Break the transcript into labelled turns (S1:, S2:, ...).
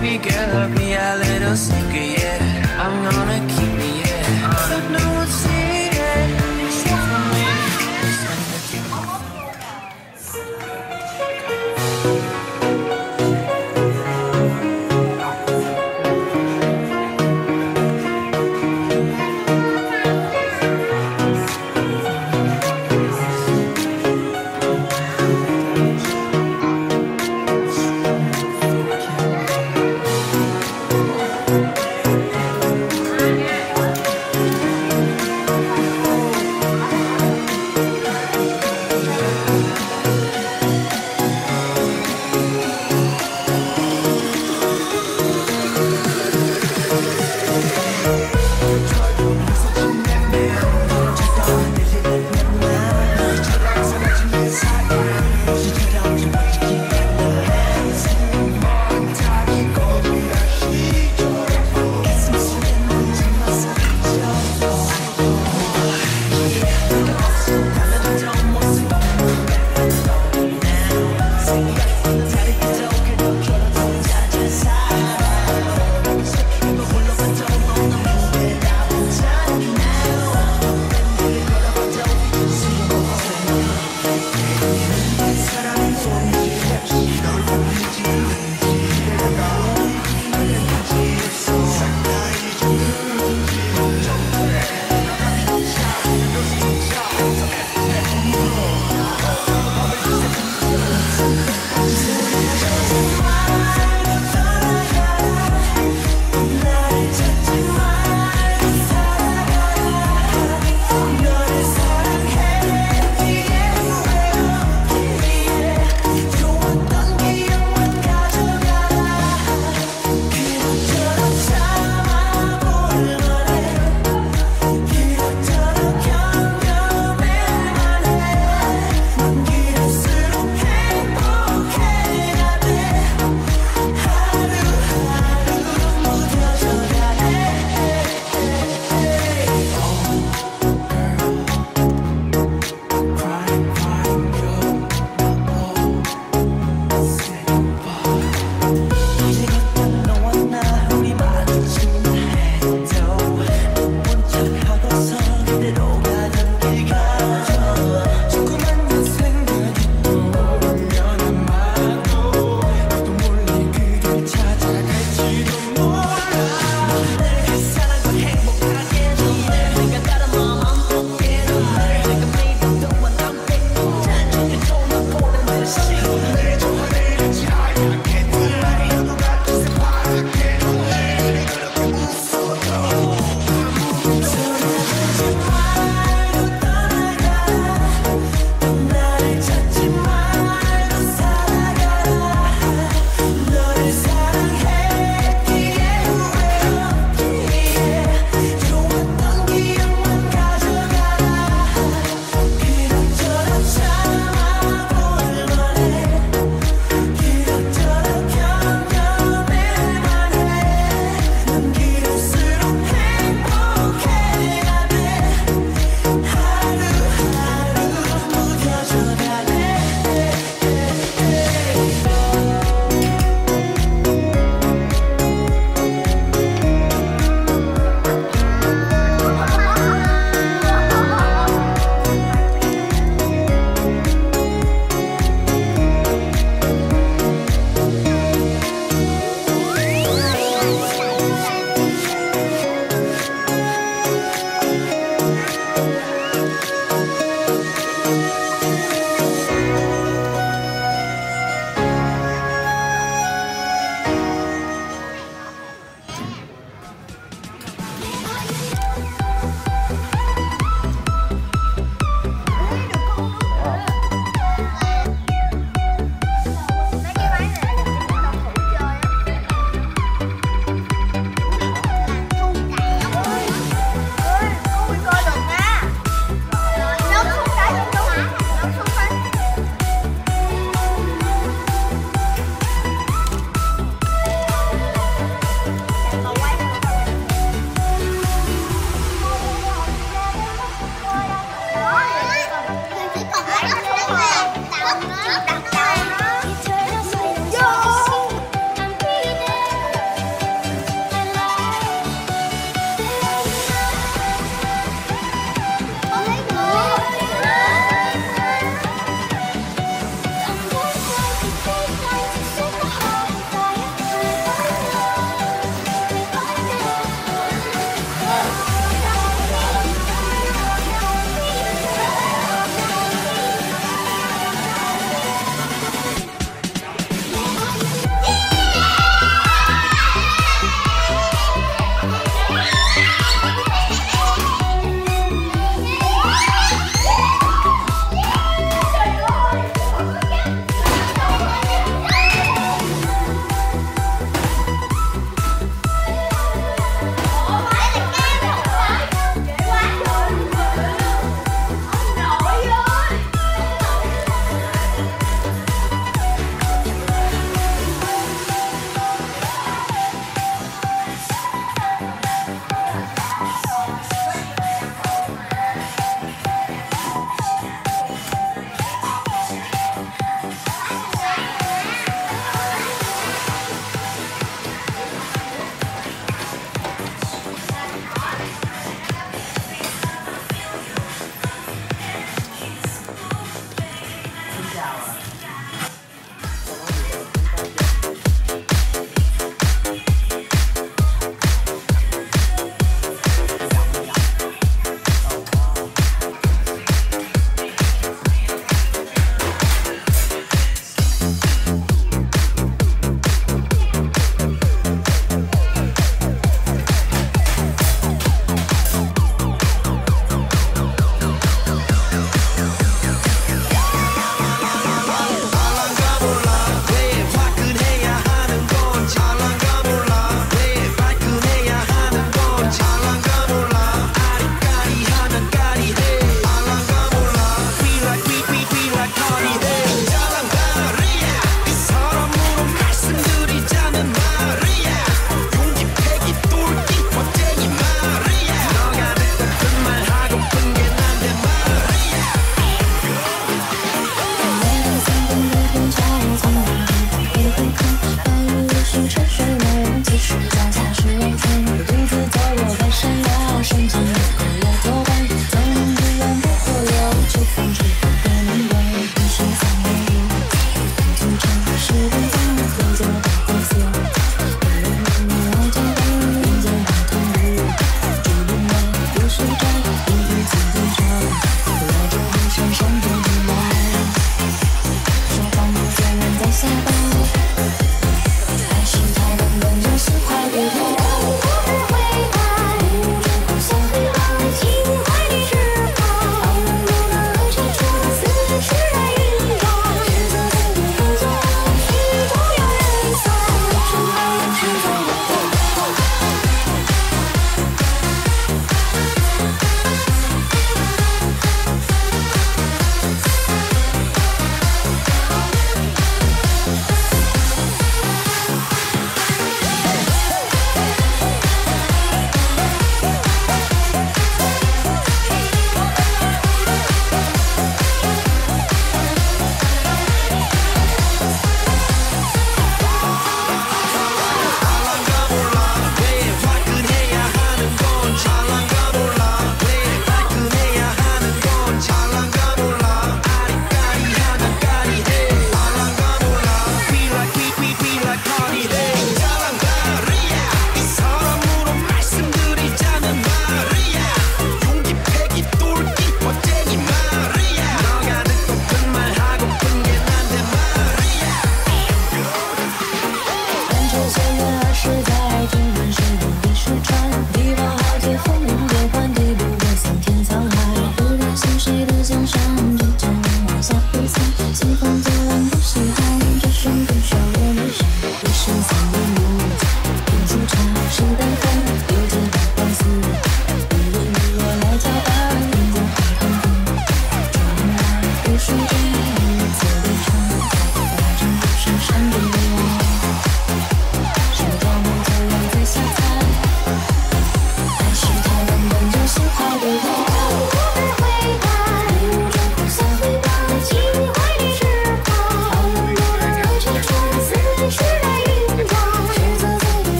S1: baby girl, I'll be a little sneaky, yeah. I'm gonna